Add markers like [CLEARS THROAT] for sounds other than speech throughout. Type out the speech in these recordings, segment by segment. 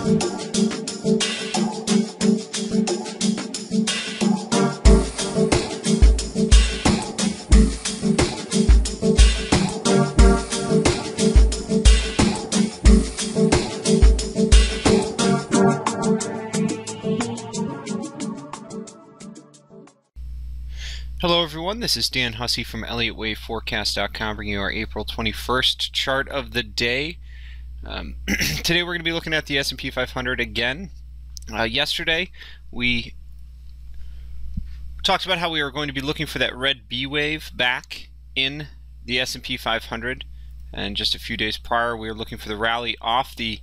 Hello everyone, this is Dan Hussey from ElliottWaveForecast.com bringing you our April 21st chart of the day. Um, [CLEARS THROAT] today we're going to be looking at the S&P 500 again. Uh, yesterday we talked about how we were going to be looking for that red B wave back in the S&P 500 and just a few days prior we were looking for the rally off the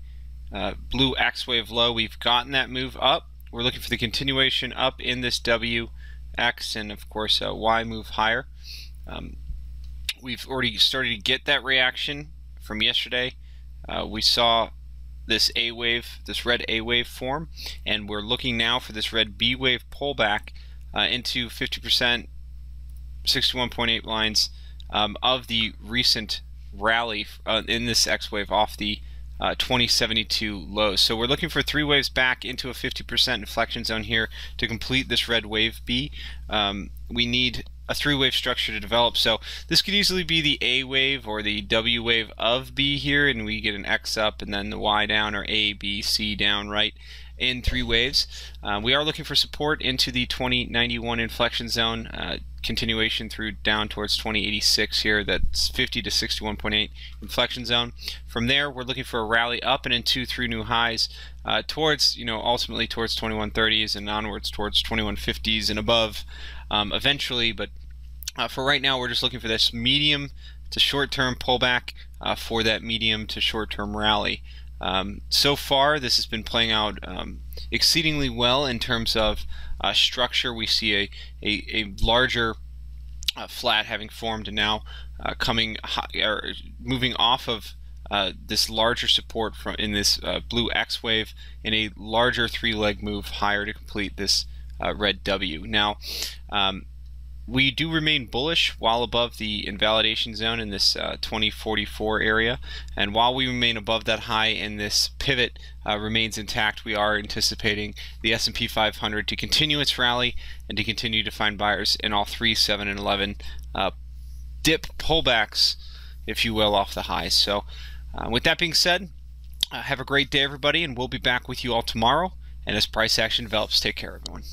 uh, blue X wave low. We've gotten that move up. We're looking for the continuation up in this W X and of course uh, Y move higher. Um, we've already started to get that reaction from yesterday. Uh, we saw this A wave, this red A wave form, and we're looking now for this red B wave pullback uh, into 50%, 61.8 lines um, of the recent rally uh, in this X wave off the uh, 2072 lows. So we're looking for three waves back into a 50% inflection zone here to complete this red wave B. Um, we need a three wave structure to develop. So this could easily be the A wave or the W wave of B here, and we get an X up and then the Y down or A, B, C down, right? In three waves. Uh, we are looking for support into the 2091 inflection zone, uh, continuation through down towards 2086 here. That's 50 to 61.8 inflection zone. From there, we're looking for a rally up and into through new highs uh, towards, you know, ultimately towards 2130s and onwards towards 2150s and above um, eventually. But uh, for right now, we're just looking for this medium to short-term pullback uh, for that medium to short-term rally. Um, so far, this has been playing out um, exceedingly well in terms of uh, structure. We see a, a, a larger uh, flat having formed and now uh, coming or moving off of uh, this larger support from in this uh, blue X wave in a larger three leg move higher to complete this uh, red W. Now, um, we do remain bullish while above the invalidation zone in this uh, 2044 area. And while we remain above that high and this pivot uh, remains intact we are anticipating the S&P 500 to continue its rally and to continue to find buyers in all 3 7 and 11 uh, dip pullbacks if you will off the highs so uh, with that being said uh, have a great day everybody and we'll be back with you all tomorrow. And as price action develops take care everyone